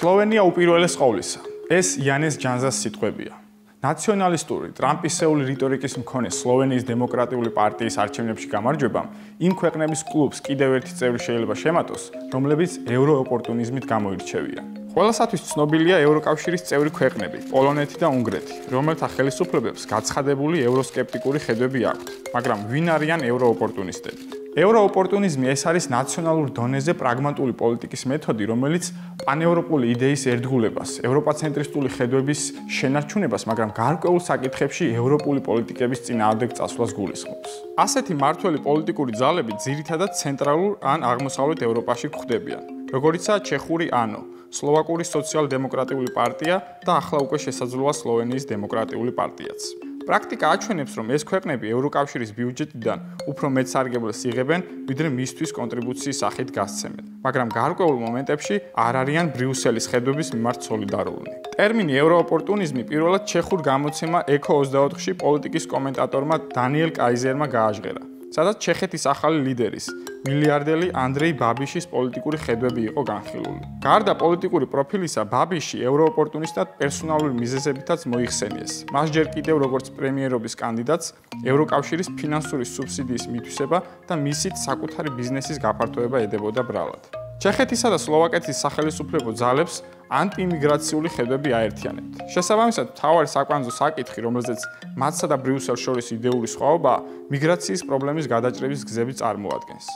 სლოვენია უპირველეს ყოვლისა. ეს იანეს ჯანზას სიტყვებია. ნაციონალისტური ტრამპისეული რიტორიკის მქონე სლოვენიის დემოკრატიული პარტიის არჩევნებში გამარჯვებამ იმ ქვეყნების კლუბს კიდევ ერთი წევრი შეიძლება შემატოს, რომლებიც ევროოპორტუნიზმით გამოირჩევიან. ყველასათვის ცნობილია ევროკავშირის წევრი ქვეყნები, პოლონეთი და უნგრეთი, რომელთა ხელისუფლებებს გაცხადებული ევროსკეპტიკური ხედვები აქვთ, მაგრამ ვინ არიან ევროოპორტუნისტები? ევროოპორტუნიზმი ეს არის ნაციონალურ დონეზე პრაგმატული პოლიტიკის მეთოდი, რომელიც პანევროპული იდეის ერთგულებას, ევროპაცენტრისტული ხედვების შენარჩუნებას, მაგრამ გარკვეულ საკითხებში ევროპული პოლიტიკების წინააღმდეგ წასვლას გულისხმობს. ასეთი მართველი პოლიტიკური ძალები ძირითადად ცენტრალურ ან აღმოსავლეთ ევროპაში გვხვდებიან, როგორიცაა ჩეხური ანო, სლოვაკური სოციალ-დემოკრატიული პარტია და ახლა უკვე შესაძლოა სლოვენიის დემოკრატიული პარტიაც. პრაქტიკა აჩვენებს, რომ ეს ქვეყნები ევროკავშირის ბიუჯეტიდან უფრო მეტ სარგებლეს იღებენ, ვიდრე მისთვის კონტრიბუციის სახით გასცემენ. მაგრამ გარკვეულ მომენტებში არ არიან ბრიუსელის ხედვების მიმართ სოლიდარული. ტერმინი ევროოპორტუნიზმი პირველად ჩეხურ გამოცემა ECO 24-ში პოლიტიკის კომენტატორმა დანიელ კაიზერმა გააჟღერა. სადაც ჩეხეთის ახალი ლიდერის მილიარდელი ანდრეი ბაბიშის პოლიტიკური ხედვები იყო განხილული. გარდა პოლიტიკური პროფილისა, ბაბიში ევროოპორტუნისტად პერსონალური მიზეზებითაც მოიხსენიეს. მას ჯერ კიდევ როგორც პრემიერობის კანდიდატს ევროკავშირის ფინანსური სუბსიდიის მითვისება და მისით საკუთარი ბიზნესის გაფართოება ედებოდა ბრალად. ჩეხეთისა და სლოვაკეთის სახელმწიფო ძალებს ანტიიმიგრაციული ხედვები აერთიანებთ. შესაბამისად, თავარი საკვანძო საკითხი, რომელზეც მათსა და ბრიუსელს შორის იდეური სხვაობა, მიგრაციის პრობლემის გადაჭრების გზები წარმოადგენს.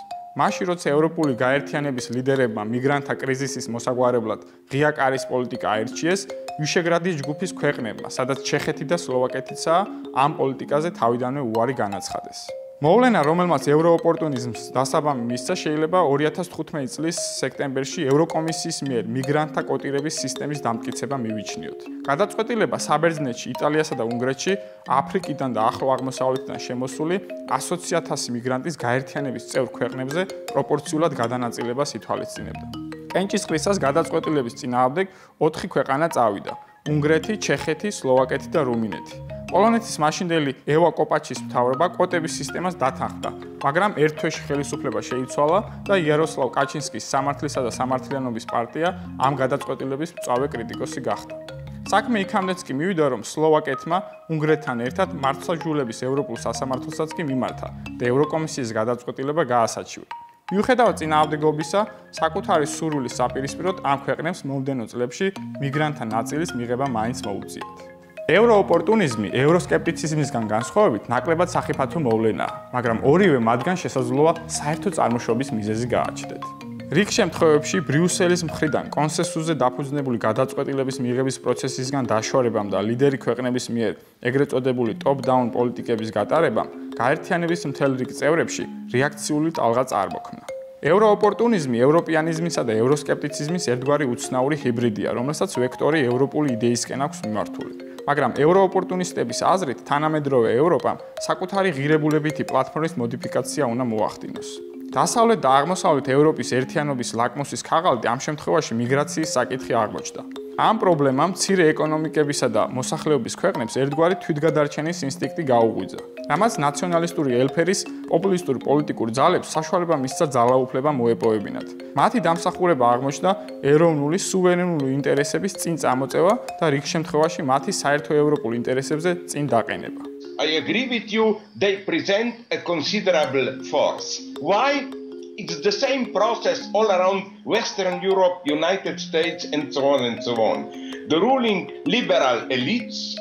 მაშინ როცა ევროპული გაერთიანების ლიდერებმა მიგრანტთა კრიზისის მოსაგვარებლად ღია კარის პოლიტიკა აირჩიეს, ვიშეგრადის ჯგუფის ქვეყნებმა, სადაც ჩეხეთი და სლოვაკეთიცაა, ამ პოლიტიკაზე თავიდანვე უარი განაცხადეს. მოვლენა, რომელმაც ევროოპორტუნიზმს დასაბამი მისცა, შეიძლება 2015 წლის სექტემბერში ევროკომისიის მიერ მიგრანტთა კოტირების სისტემის დამტკიცება მივიჩნიოთ. გადაწყვეტილება საბერძნეთში, იტალიასა და უნგრეთში, აფრიკიდან და ახლო აღმოსავლეთიდან შემოსული 120.000 მიგრანტის გაერთიანების წევრ ქვეყნებზე პროპორციულად გადანაწილებას ითვალისწინებდა. კენჭისყრისას გადაწყვეტილების წინააღმდეგ 4 ქვეყანა წავიდა: უნგრეთი, ჩეხეთი, სლოვაკეთი და რუმინეთი. პოლონეთის მაშინდელი ევა კოპაჩის მთავრობა კოტების სისტემას დათანხმდა, მაგრამ ერთ თვეში ხელისუფლება შეიცვალა და იაროსლავ კაჩინსკის სამართლისა და სამართლიანობის პარტია ამ გადაწყვეტილების მწვავე კრიტიკოსი გახდა. საქმე იქამდეც კი მივიდა, რომ სლოვაკეთმა უნგრეთთან ერთად მართლმსაჯულების ევროპულ სასამართლოსაც კი მიმართა და ევროკომისიის გადაწყვეტილება გაასაჩივა. მიუხედავად წინააღმდეგობისა, საკუთარი სურვილის საპირისპიროდ ამ ქვეყნებს მომდენო წლებში მიგრანტთა ნაწილის მიღება მაინც მოუწიათ. ევროოპორტუნიზმი ევროსკეპტიციზმისგან განსხვავებით ნაკლებად საფათო მოვლენაა, მაგრამ ორივე მათგან შესაძლოა საერთო წარმოშობის მიზეზი გააჩნდეთ. რიგ შემთხვევებში ბრიუსელის მხრიდან კონსენსუსზე დაფუძნებული გადაწყვეტილების მიღების პროცესისგან დაშორებამ და ლიდერი ქვეყნების მიერ ეგრეთ წოდებული ტოპ-დაუნ პოლიტიკების გატარებამ გაერთიანების მთელ რიგ წევრებში რეაქციული ტალღა წარმოქმნა. ევროოპორტუნიზმი ევროპიანიზმისა და ევროსკეპტიციზმის ერთგვარი უცნაური ჰიბრიდია, რომელსაც ვექტორი ევროპული იდეისკენ აქვს მიმართული. მაგრამ ევროოპორტუნისტების აზრით თანამედროვე ევროპამ საკუთარი ღირებულებითი პლატფორმის მოდიფიკაცია უნდა მოახდინოს. დასავლეთ და აღმოსავლეთ ევროპის ერთიანობის ლაკმუსის ქაღალდი ამ შემთხვევაში მიგრაციის საკითხი აღმოჩნდა. ამ პრობლემამ ცირე ეკონომიკებისა და მოსახლეობის ქვეყნებს ერთგვარი თვითგადარჩენის ინსტინქტი გაუღვიძა. რამაც ნაციონალისტური ელფერის პოპულისტური პოლიტიკურ ძალებს საშუალება მისცა ძალაუფლება მოეპოვებინათ. მათი დამსახურება აღმოჩნდა ეროვნული სუვერენული ინტერესების წინ წამოწევა და რიგ შემთხვევაში მათი საერთო ევროპულ ინტერესებზე წინ დაყენება. I agree with you they present a considerable force. Why? It's the same process all around Western Europe, United States and so on and so on. The ruling liberal elites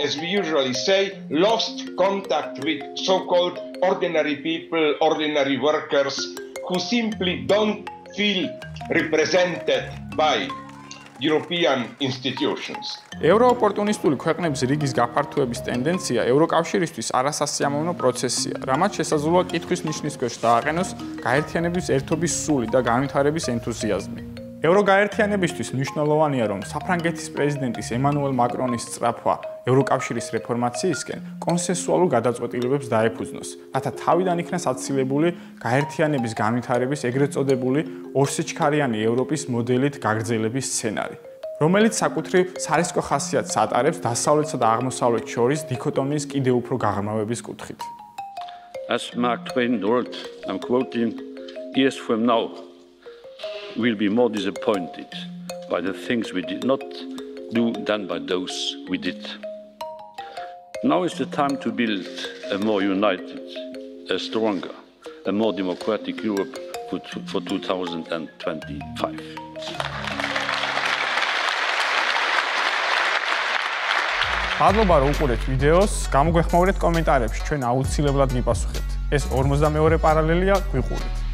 as we usually say, lost contact with so called ordinary people, ordinary workers who simply don't feel represented by European institutions. ევროოპორტუნისტული ქვეყნების რიგის გაფართოების ტენდენცია ევროკავშირისთვის არასასიამოვნო პროცესია, რამაც შესაძლოა კითხვის ნიშნის ქვეშ დააყენოს გაერთიანების ერთობის სული და განვითარების ენთუზიაზმი. ევროგაერთიანებისთვის მნიშვნელოვანია, რომ საფრანგეთის პრეზიდენტის ემანუელ მაკრონის სწრაფვა ევროკავშირის რეფორმაციისკენ კონსენსუალურ გადაწყვეტილებებს დაეფუძნოს, რათა თავიდან იქნას აცილებული გაერთიანების განვითარების ეგრეთ წოდებული ორსიჩქარიანი ევროპის მოდელით გაგრძელების სცენარი, რომელიც საკუთრივ სარისკო ხასიათს ატარებს დასავლეთსა და აღმოსავლეთ შორის დიქოტომიის კიდევ უფრო გაღრმავების კუთხით. As Mark Twain wrote, I'm quoting, years from now will be more disappointed by the things we did not do than by those we did. Now is the time to build a more united, a stronger, a more democratic Europe for, for 2025. მადლობა რომ უყურეთ ვიდეოს, გამოგვეხმაურეთ კომენტარებში, ჩვენ აუცილებლად მიპასუხებთ. ეს 42 პარალელია, გვიყურეთ.